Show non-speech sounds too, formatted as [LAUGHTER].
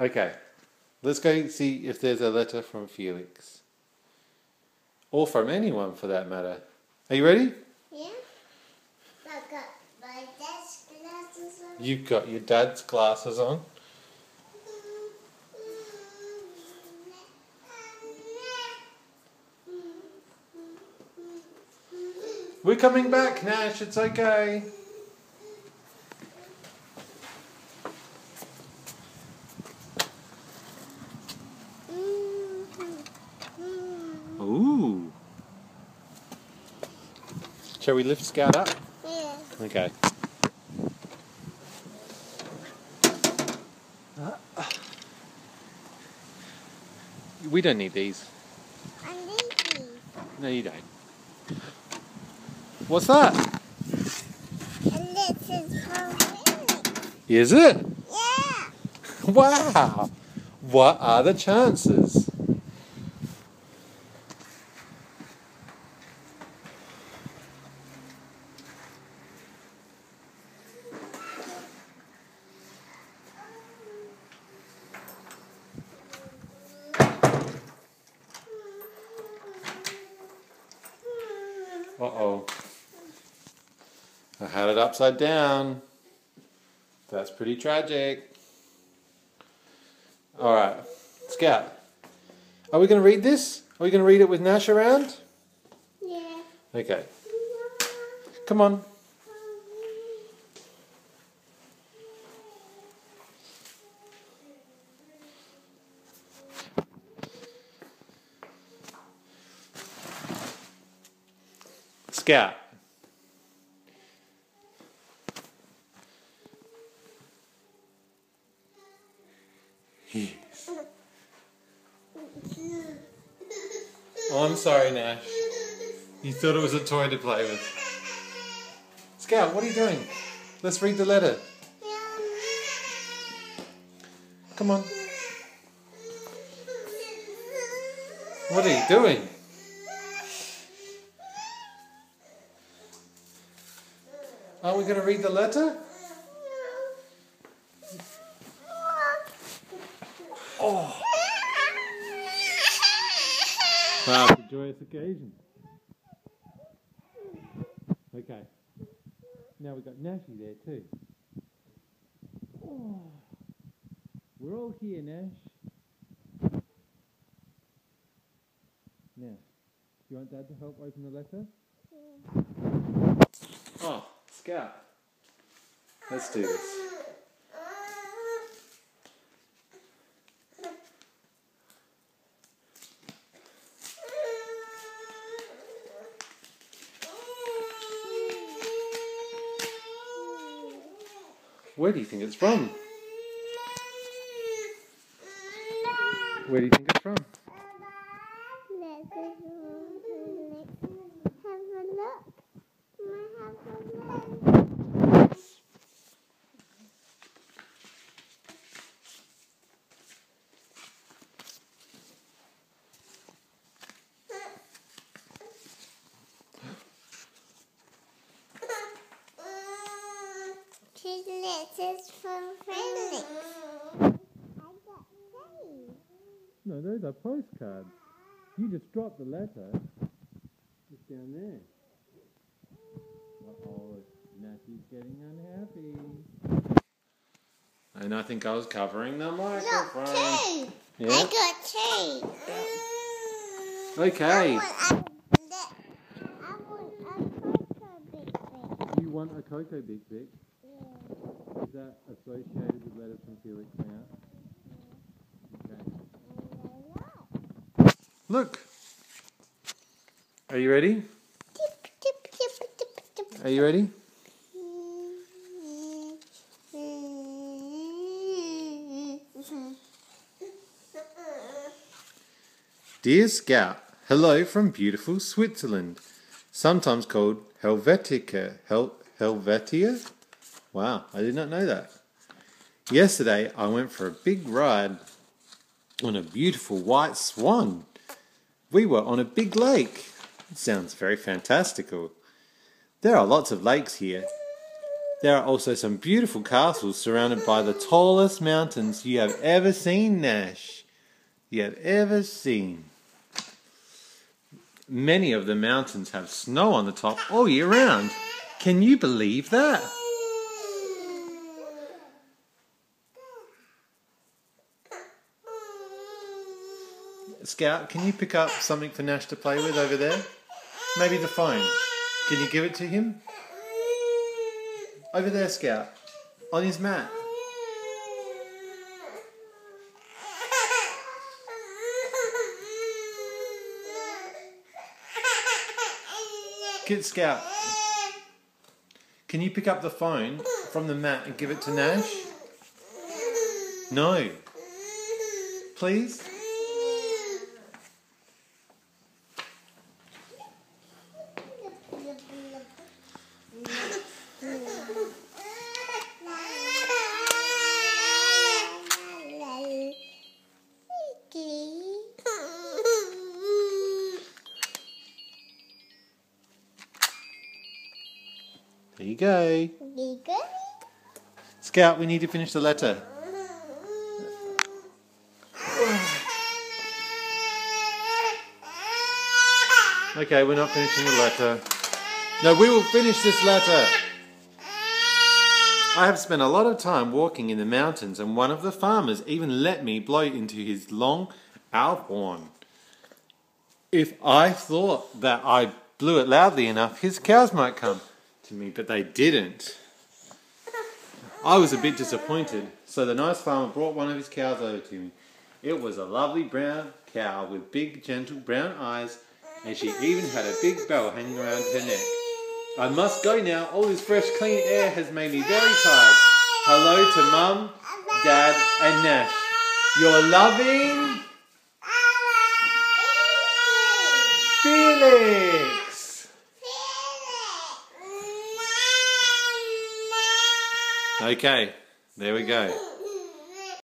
Okay, let's go see if there's a letter from Felix. Or from anyone for that matter. Are you ready? Yeah. I got my dad's glasses on. You've got your dad's glasses on. We're coming back, Nash. It's okay. Shall we lift Scout up? Yeah. Okay. We don't need these. I need these. No, you don't. What's that? And this is Felix. Is it? Yeah. [LAUGHS] Wow. What are the chances? Uh oh. I had it upside down. That's pretty tragic. All right, Scout. Are we going to read this? Are we going to read it with Nash around? Yeah. Okay. Come on. Scout. Yes. Oh, I'm sorry, Nash. You thought it was a toy to play with. Scout, what are you doing? Let's read the letter. Come on. What are you doing? Are we going to read the letter? Oh. Wow, it's a joyous occasion. Okay. Now we've got Nashy there too. Oh. We're all here, Nash. Now, do you want Dad to help open the letter? Oh, Let's do this. Where do you think it's from? Where do you think it's from? Let's have a look. These letters from Felix. I got. No, those are postcards. You just dropped the letter. It's down there. Uh-oh, getting unhappy. And I think I was covering the microphone. Look, two. Yeah? I got two. Okay. I want a, I want a photo big big. You want a Cocoa Big Big? Yeah. Is that associated with letters from Felix now? Okay. Look. Are you ready? Are you ready? Dear Scout, hello from beautiful Switzerland, sometimes called Helvetica. Hel- Helvetia? Wow, I did not know that. Yesterday I went for a big ride on a beautiful white swan. We were on a big lake. It sounds very fantastical. There are lots of lakes here. There are also some beautiful castles surrounded by the tallest mountains you have ever seen, Nash. You have ever seen. Many of the mountains have snow on the top all year round. Can you believe that? Scout, can you pick up something for Nash to play with over there? Maybe the phone. Can you give it to him? Over there, Scout. On his mat. Kid Scout. Can you pick up the phone from the mat and give it to Nash? No. Please? There you go. Scout, we need to finish the letter. Okay, we're not finishing the letter. No, we will finish this letter. I have spent a lot of time walking in the mountains, and one of the farmers even let me blow into his long alphorn. If I thought that I blew it loudly enough, his cows might come to me, but they didn't. I was a bit disappointed, so the nice farmer brought one of his cows over to me. It was a lovely brown cow with big, gentle brown eyes, and she even had a big bell hanging around her neck. I must go now. All this fresh, clean air has made me very tired. Hello to Mum, Dad, and Nash. Your loving Felix. Okay, there we go.